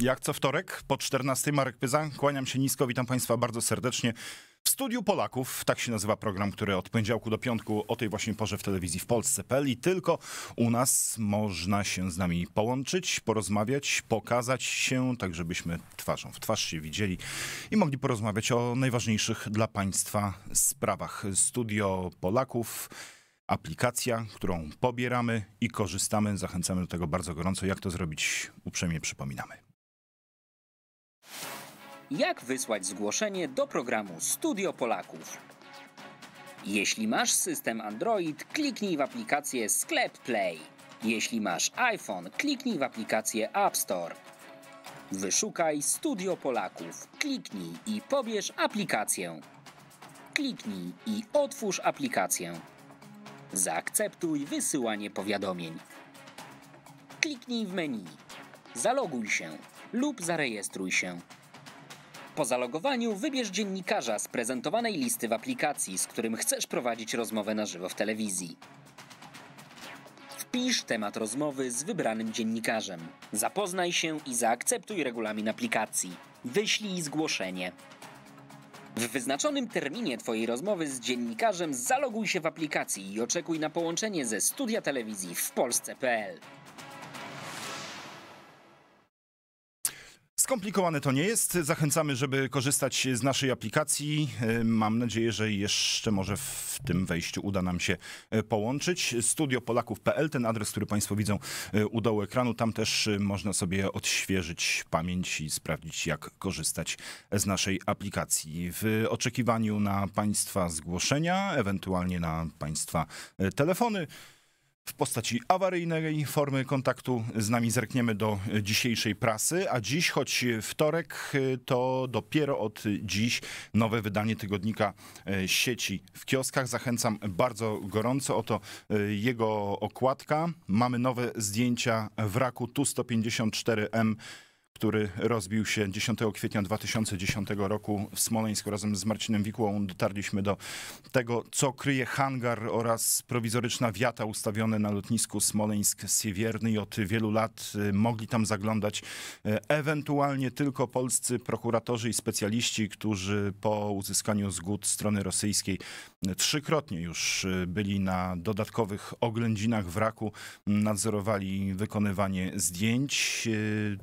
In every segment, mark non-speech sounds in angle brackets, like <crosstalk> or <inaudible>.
Jak co wtorek po 14 Marek Pyza. Kłaniam się nisko, witam Państwa bardzo serdecznie. W studiu Polaków, tak się nazywa program, który od poniedziałku do piątku o tej właśnie porze w telewizji w Polsce.pl i tylko u nas można się z nami połączyć, porozmawiać, pokazać się, tak żebyśmy twarzą w twarz się widzieli i mogli porozmawiać o najważniejszych dla Państwa sprawach. Studio Polaków aplikacja, którą pobieramy i korzystamy. Zachęcamy do tego bardzo gorąco. Jak to zrobić? Uprzejmie przypominamy. Jak wysłać zgłoszenie do programu Studio Polaków? Jeśli masz system Android, kliknij w aplikację Sklep Play. Jeśli masz iPhone, kliknij w aplikację App Store. Wyszukaj Studio Polaków, kliknij i pobierz aplikację. Kliknij i otwórz aplikację. Zaakceptuj wysyłanie powiadomień. Kliknij w menu. Zaloguj się lub zarejestruj się. Po zalogowaniu wybierz dziennikarza z prezentowanej listy w aplikacji, z którym chcesz prowadzić rozmowę na żywo w telewizji. Wpisz temat rozmowy z wybranym dziennikarzem. Zapoznaj się i zaakceptuj regulamin aplikacji. Wyślij zgłoszenie. W wyznaczonym terminie Twojej rozmowy z dziennikarzem zaloguj się w aplikacji i oczekuj na połączenie ze studia telewizji w Polsce.pl. Skomplikowane to nie jest. Zachęcamy, żeby korzystać z naszej aplikacji. E, Mam nadzieję, że jeszcze może w tym wejściu uda nam się e, połączyć. Studiopolaków.pl, ten adres, który Państwo widzą e, u dołu ekranu. Tam też można sobie odświeżyć pamięć i sprawdzić, jak korzystać z naszej aplikacji. W oczekiwaniu na Państwa zgłoszenia, ewentualnie na Państwa telefony w postaci awaryjnej formy kontaktu z nami zerkniemy do dzisiejszej prasy, a dziś, choć wtorek, to dopiero od dziś nowe wydanie tygodnika e, sieci w kioskach. Zachęcam bardzo gorąco, oto e, jego okładka. Mamy nowe zdjęcia wraku Tu-154M który rozbił się 10 kwietnia 2010 roku w Smoleńsku. Razem z Marcinem Wikłą dotarliśmy do tego, co kryje hangar oraz prowizoryczna wiata ustawione na lotnisku Smoleńsk-Siewierny i od wielu lat y, mogli tam zaglądać y, ewentualnie tylko polscy prokuratorzy i specjaliści, którzy po uzyskaniu zgód strony rosyjskiej y, trzykrotnie już byli na dodatkowych oględzinach wraku, nadzorowali wykonywanie zdjęć.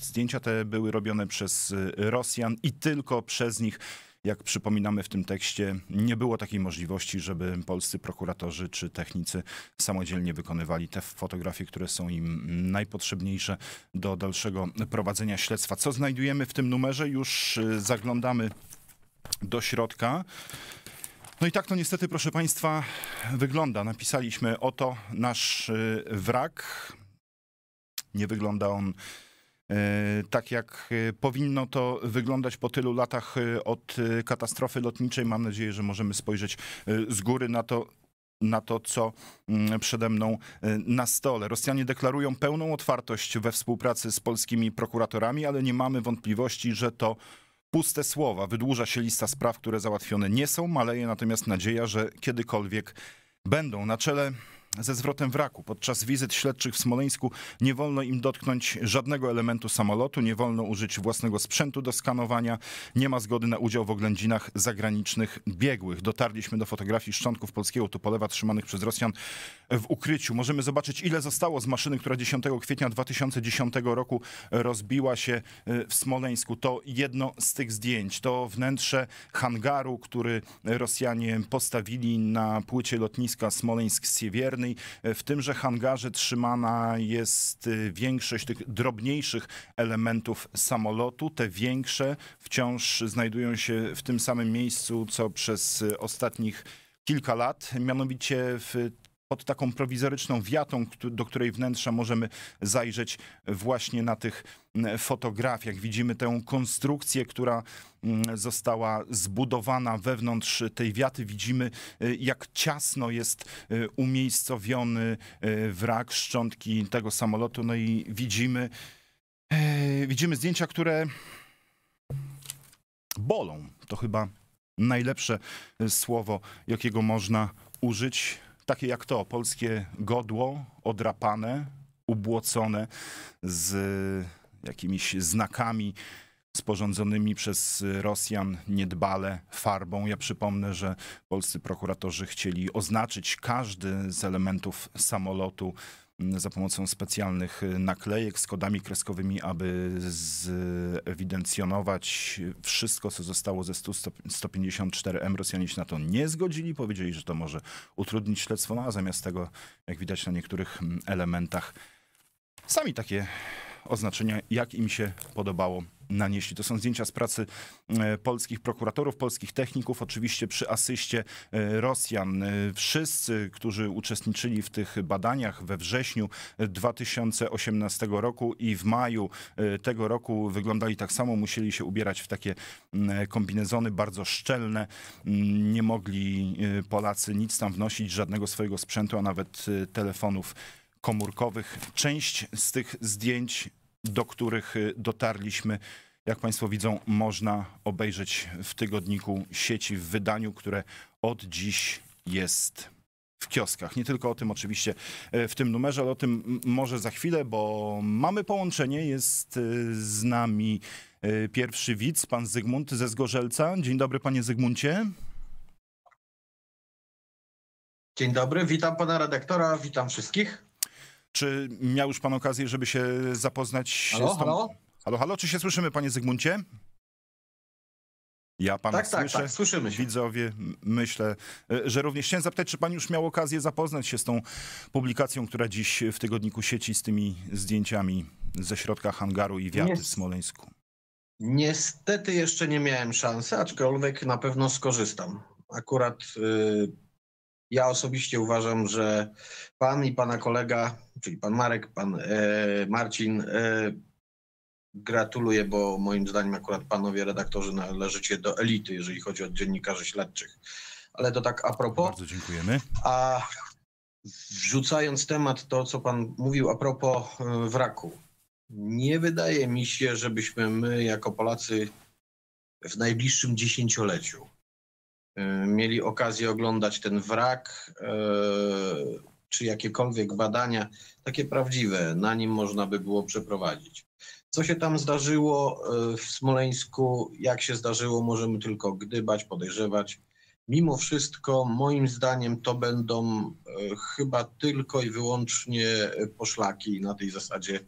Zdjęcia te były robione przez y, Rosjan i tylko przez nich. Jak przypominamy w tym tekście, nie było takiej możliwości, żeby polscy prokuratorzy czy technicy samodzielnie wykonywali te fotografie, które są im najpotrzebniejsze do dalszego prowadzenia śledztwa. Co znajdujemy w tym numerze? Już y, zaglądamy do środka. No i tak to niestety, proszę Państwa, wygląda. Napisaliśmy oto nasz y, wrak. Nie wygląda on tak, jak e, powinno to wyglądać po tylu latach e, od e, katastrofy lotniczej. Mam nadzieję, że możemy spojrzeć e, z góry na to, na to, co mm, przede mną e, na stole. Rosjanie deklarują pełną otwartość we współpracy z polskimi prokuratorami, ale nie mamy wątpliwości, że to puste słowa. Wydłuża się lista spraw, które załatwione nie są, maleje natomiast nadzieja, że kiedykolwiek będą. Na czele ze zwrotem wraku. Podczas wizyt śledczych w Smoleńsku nie wolno im dotknąć żadnego elementu samolotu, nie wolno użyć własnego sprzętu do skanowania, nie ma zgody na udział w oględzinach zagranicznych biegłych. Dotarliśmy do fotografii szczątków polskiego tupolewa trzymanych przez Rosjan w ukryciu. Możemy zobaczyć, ile zostało z maszyny, która 10 kwietnia 2010 roku rozbiła się e, w Smoleńsku. To jedno z tych zdjęć. To wnętrze hangaru, który Rosjanie postawili na płycie lotniska Smoleńsk-Siewierny. W tymże hangarze trzymana jest y, większość tych drobniejszych elementów samolotu. Te większe wciąż znajdują się w tym samym miejscu, co przez y, ostatnich kilka lat, mianowicie w pod taką prowizoryczną wiatą, do której wnętrza możemy zajrzeć właśnie na tych mm, fotografiach. Widzimy tę konstrukcję, która mm, została zbudowana wewnątrz tej wiaty. Widzimy, y, jak ciasno jest y, umiejscowiony y, wrak, szczątki tego samolotu. No i widzimy, widzimy zdjęcia, które bolą. To chyba najlepsze słowo, jakiego można użyć. Takie jak to, polskie godło, odrapane, ubłocone z jakimiś znakami sporządzonymi przez Rosjan niedbale farbą. Ja przypomnę, że polscy prokuratorzy chcieli oznaczyć każdy z elementów samolotu za pomocą specjalnych naklejek z kodami kreskowymi, aby zewidencjonować wszystko, co zostało ze 154M. Rosjanie się na to nie zgodzili, powiedzieli, że to może utrudnić śledztwo, no a zamiast tego, jak widać na niektórych elementach, sami takie oznaczenia, jak im się podobało nanieśli. To są zdjęcia z pracy e, polskich prokuratorów, polskich techników, oczywiście przy asyście e, Rosjan. E, wszyscy, którzy uczestniczyli w tych badaniach we wrześniu 2018 roku i w maju tego roku wyglądali tak samo, musieli się ubierać w takie kombinezony bardzo szczelne. Nie mogli Polacy nic tam wnosić, żadnego swojego sprzętu, a nawet telefonów komórkowych. Część z tych zdjęć do których y, dotarliśmy. Jak Państwo widzą, można obejrzeć w tygodniku sieci w wydaniu, które od dziś jest w kioskach. Nie tylko o tym oczywiście y, w tym numerze, ale o tym może za chwilę, bo mamy połączenie. Jest y, z nami pierwszy widz, pan Zygmunt ze Zgorzelca. Dzień dobry, panie Zygmuncie. Dzień dobry, witam pana redaktora, witam wszystkich. Czy miał już pan okazję, żeby się zapoznać halo, z tą... Halo, halo, halo, czy się słyszymy, panie Zygmuncie? Ja pana tak, słyszę. Tak, tak, słyszymy się. Widzowie, myślę, e, że również chciałem zapytać, czy pan już miał okazję zapoznać się z tą publikacją, która dziś w tygodniku sieci z tymi zdjęciami ze środka hangaru i wiaty w Smoleńsku? Niestety jeszcze nie miałem szansy, aczkolwiek na pewno skorzystam. Akurat y, ja osobiście uważam, że pan i pana kolega, czyli pan Marek, pan e, Marcin, e, gratuluję, bo moim zdaniem akurat panowie redaktorzy należycie do elity, jeżeli chodzi o dziennikarzy śledczych. Ale to tak a propos. Bardzo dziękujemy. A wrzucając temat, to co pan mówił a propos e, wraku. Nie wydaje mi się, żebyśmy my jako Polacy w najbliższym dziesięcioleciu mieli okazję oglądać ten wrak, e, czy jakiekolwiek badania, takie prawdziwe, na nim można by było przeprowadzić. Co się tam zdarzyło e, w Smoleńsku, jak się zdarzyło, możemy tylko gdybać, podejrzewać. Mimo wszystko, moim zdaniem, to będą chyba tylko i wyłącznie poszlaki na tej zasadzie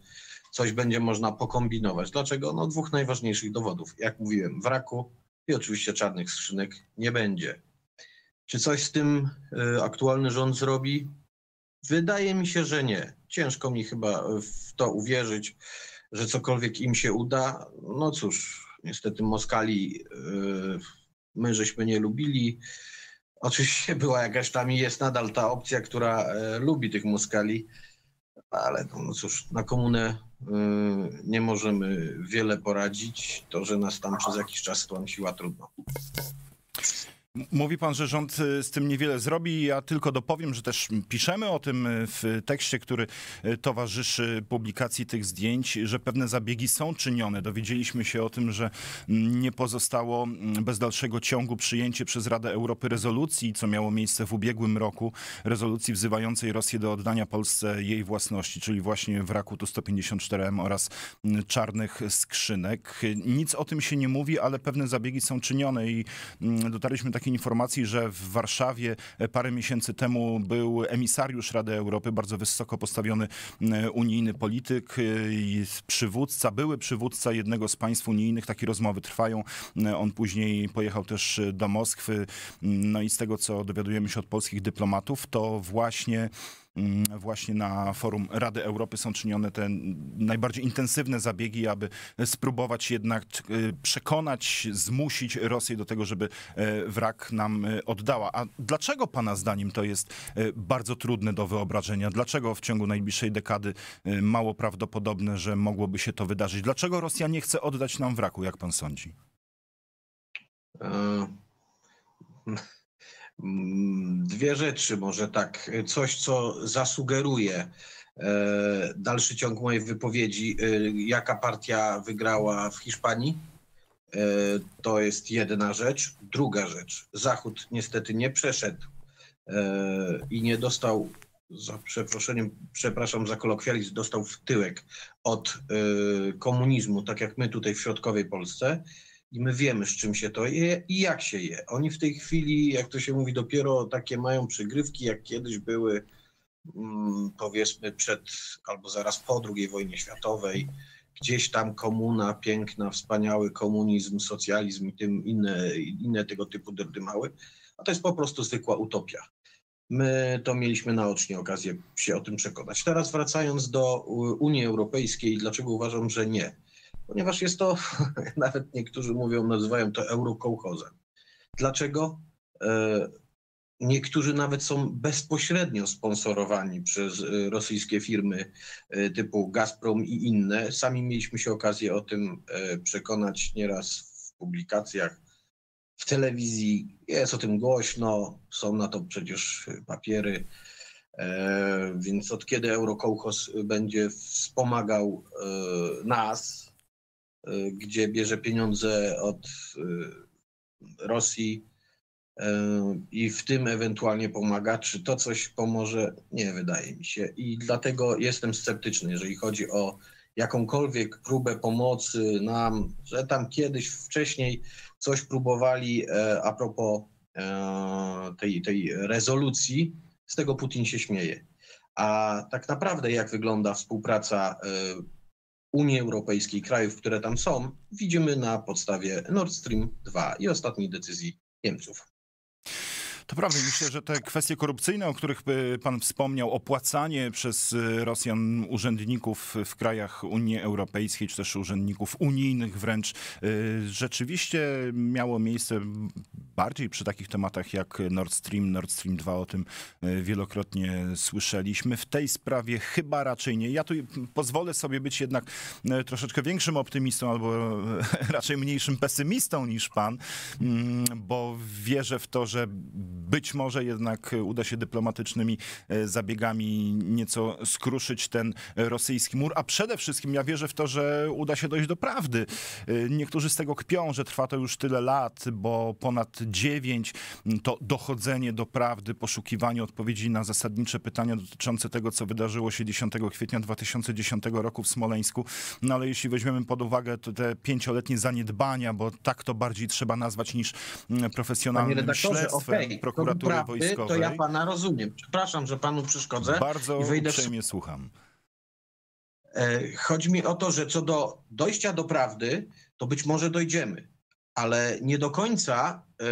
coś będzie można pokombinować. Dlaczego? No dwóch najważniejszych dowodów. Jak mówiłem, wraku i oczywiście czarnych skrzynek nie będzie. Czy coś z tym y, aktualny rząd zrobi? Wydaje mi się, że nie. Ciężko mi chyba w to uwierzyć, że cokolwiek im się uda. No cóż, niestety Moskali y, my żeśmy nie lubili. Oczywiście była jakaś tam i jest nadal ta opcja, która y, lubi tych Moskali, ale no, no cóż, na komunę nie możemy wiele poradzić. To, że nas tam przez jakiś czas tłamsiła, trudno. Mówi pan, że rząd y, z tym niewiele zrobi. Ja tylko dopowiem, że też piszemy o tym y, w tekście, który y, towarzyszy publikacji tych zdjęć, że pewne zabiegi są czynione. Dowiedzieliśmy się o tym, że nie pozostało bez dalszego ciągu przyjęcie przez Radę Europy rezolucji, co miało miejsce w ubiegłym roku, rezolucji wzywającej Rosję do oddania Polsce jej własności, czyli właśnie wraku Tu-154M oraz czarnych skrzynek. Nic o tym się nie mówi, ale pewne zabiegi są czynione i dotarliśmy tak takiej informacji, że w Warszawie e, parę miesięcy temu był emisariusz Rady Europy, bardzo wysoko postawiony e, unijny polityk e, i przywódca, były przywódca jednego z państw unijnych. Takie rozmowy trwają. On później pojechał też do Moskwy. No i z tego, co dowiadujemy się od polskich dyplomatów, to właśnie Mm, właśnie na forum Rady Europy są czynione te najbardziej intensywne zabiegi, aby spróbować jednak y, przekonać, zmusić Rosję do tego, żeby e, wrak nam e, oddała. A dlaczego Pana zdaniem to jest e, bardzo trudne do wyobrażenia? Dlaczego w ciągu najbliższej dekady mało prawdopodobne, że mogłoby się to wydarzyć? Dlaczego Rosja nie chce oddać nam wraku, jak Pan sądzi? Mm, dwie rzeczy, może tak, coś, co zasugeruje e, dalszy ciąg mojej wypowiedzi, e, jaka partia wygrała w Hiszpanii. E, to jest jedna rzecz. Druga rzecz, Zachód niestety nie przeszedł i nie dostał za przeproszeniem, przepraszam za kolokwializm, dostał w tyłek od komunizmu, tak jak my tutaj w środkowej Polsce. I my wiemy, z czym się to je i jak się je. Oni w tej chwili, jak to się mówi, dopiero takie mają przygrywki, jak kiedyś były, mm, powiedzmy, przed albo zaraz po II wojnie światowej. Gdzieś tam komuna piękna, wspaniały komunizm, socjalizm i tym inne, inne tego typu drdymały. A to jest po prostu zwykła utopia. My to mieliśmy naocznie okazję się o tym przekonać. Teraz wracając do Unii Europejskiej, dlaczego uważam, że nie? Ponieważ jest to, <laughs> nawet niektórzy mówią, nazywają to eurokołchozem. Dlaczego? E, niektórzy nawet są bezpośrednio sponsorowani przez e, rosyjskie firmy e, typu Gazprom i inne. Sami mieliśmy się okazję o tym przekonać nieraz w publikacjach w telewizji jest o tym głośno, są na to przecież papiery. Więc od kiedy Eurokołchos będzie wspomagał nas, gdzie bierze pieniądze od Rosji i w tym ewentualnie pomaga, czy to coś pomoże? Nie wydaje mi się. I dlatego jestem sceptyczny, jeżeli chodzi o jakąkolwiek próbę pomocy nam, że tam kiedyś wcześniej coś próbowali e, a propos e, tej, tej rezolucji, z tego Putin się śmieje. A tak naprawdę jak wygląda współpraca e, Unii Europejskiej, krajów, które tam są, widzimy na podstawie Nord Stream 2 i ostatniej decyzji Niemców. To prawda, myślę, że te kwestie korupcyjne, o których pan wspomniał, opłacanie przez y, Rosjan urzędników w krajach Unii Europejskiej, czy też urzędników unijnych wręcz, y, rzeczywiście miało miejsce bardziej przy takich tematach jak Nord Stream, Nord Stream 2, o tym y, wielokrotnie słyszeliśmy. W tej sprawie chyba raczej nie. Ja tu pozwolę sobie być jednak troszeczkę większym optymistą albo <laughs> raczej mniejszym pesymistą niż pan, mm, bo wierzę w to, że być może jednak uda się dyplomatycznymi e, zabiegami nieco skruszyć ten rosyjski mur, a przede wszystkim ja wierzę w to, że uda się dojść do prawdy. E, niektórzy z tego kpią, że trwa to już tyle lat, bo ponad dziewięć to dochodzenie do prawdy, poszukiwanie odpowiedzi na zasadnicze pytania dotyczące tego, co wydarzyło się 10 kwietnia 2010 roku w Smoleńsku. No ale jeśli weźmiemy pod uwagę te pięcioletnie zaniedbania, bo tak to bardziej trzeba nazwać niż profesjonalnym śledztwem, okay prokuratury prawdy, wojskowej. To ja pana rozumiem. Przepraszam, że panu przeszkodzę. Bardzo i wejdę uprzejmie w... słucham. E, chodzi mi o to, że co do dojścia do prawdy, to być może dojdziemy, ale nie do końca, e,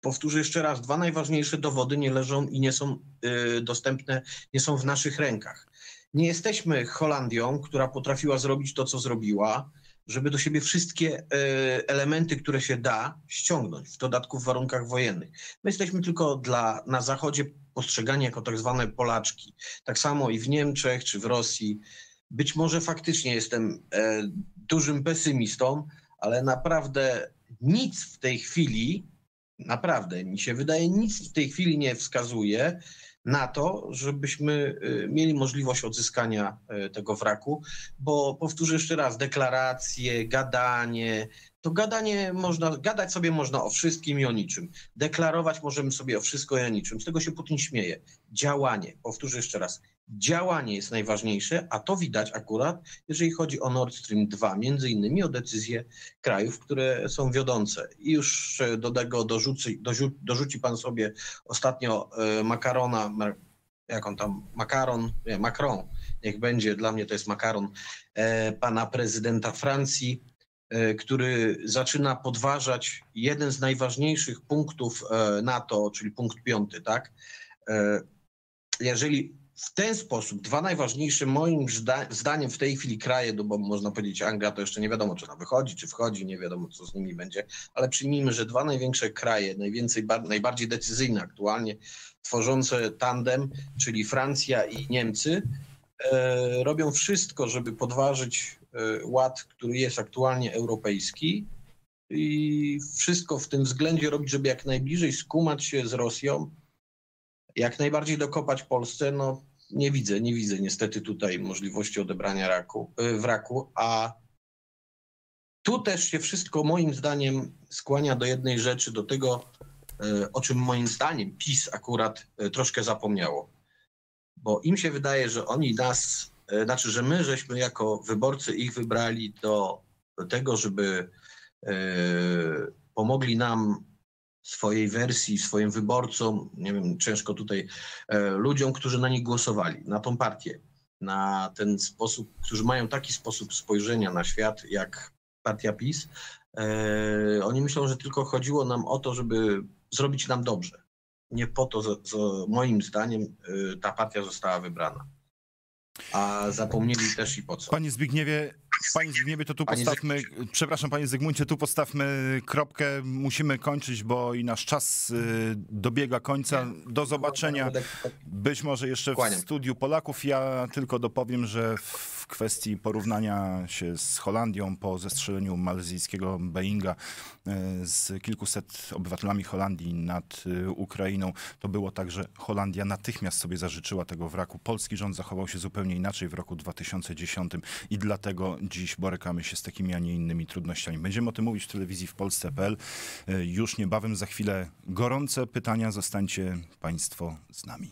powtórzę jeszcze raz, dwa najważniejsze dowody nie leżą i nie są e, dostępne, nie są w naszych rękach. Nie jesteśmy Holandią, która potrafiła zrobić to, co zrobiła żeby do siebie wszystkie e, elementy, które się da, ściągnąć, w dodatku w warunkach wojennych. My jesteśmy tylko dla, na Zachodzie postrzegani jako tak zwane Polaczki. Tak samo i w Niemczech czy w Rosji. Być może faktycznie jestem dużym pesymistą, ale naprawdę nic w tej chwili, naprawdę mi się wydaje, nic w tej chwili nie wskazuje, na to, żebyśmy y, mieli możliwość odzyskania y, tego wraku, bo powtórzę jeszcze raz, deklaracje, gadanie, to gadanie można, gadać sobie można o wszystkim i o niczym. Deklarować możemy sobie o wszystko i o niczym. Z tego się Putin śmieje. Działanie, powtórzę jeszcze raz, działanie jest najważniejsze, a to widać akurat, jeżeli chodzi o Nord Stream 2, między innymi o decyzje krajów, które są wiodące. I już do tego dorzuci, dorzuci pan sobie ostatnio e, makarona, jak on tam, makaron, nie, Macron, niech będzie, dla mnie to jest makaron, e, pana prezydenta Francji, który zaczyna podważać jeden z najważniejszych punktów NATO, czyli punkt piąty, tak? Jeżeli w ten sposób dwa najważniejsze moim zdaniem w tej chwili kraje, no bo można powiedzieć Anglia to jeszcze nie wiadomo, czy ona wychodzi, czy wchodzi, nie wiadomo, co z nimi będzie, ale przyjmijmy, że dwa największe kraje, najwięcej, najbardziej decyzyjne aktualnie, tworzące tandem, czyli Francja i Niemcy, e, robią wszystko, żeby podważyć e, ład, który jest aktualnie europejski i wszystko w tym względzie robić, żeby jak najbliżej skumać się z Rosją, jak najbardziej dokopać Polsce, no nie widzę, nie widzę niestety tutaj możliwości odebrania raku, y, wraku, a tu też się wszystko moim zdaniem skłania do jednej rzeczy, do tego, o czym moim zdaniem PiS akurat troszkę zapomniało. Bo im się wydaje, że oni nas, e, znaczy, że my żeśmy jako wyborcy ich wybrali do, do tego, żeby e, pomogli nam swojej wersji, swoim wyborcom, nie wiem, ciężko tutaj, e, ludziom, którzy na nich głosowali, na tą partię, na ten sposób, którzy mają taki sposób spojrzenia na świat jak partia PiS. E, oni myślą, że tylko chodziło nam o to, żeby zrobić nam dobrze. Nie po to, za moim zdaniem, e, ta partia została wybrana. A zapomnieli też i po co. Panie Zbigniewie, Panie Zbigniewie, to tu postawmy, przepraszam panie Zygmuncie, tu postawmy kropkę, musimy kończyć, bo i nasz czas y, dobiega końca. Do zobaczenia. Być może jeszcze w studiu Polaków. Ja tylko dopowiem, że w kwestii porównania się z Holandią po zestrzeleniu malezyjskiego Boeinga y, z kilkuset obywatelami Holandii nad y, Ukrainą, to było tak, że Holandia natychmiast sobie zażyczyła tego wraku. Polski rząd zachował się zupełnie inaczej w roku 2010 i dlatego dziś borykamy się z takimi, a nie innymi trudnościami. Będziemy o tym mówić w telewizji w Polsce.pl. E, już niebawem, za chwilę gorące pytania. Zostańcie Państwo z nami.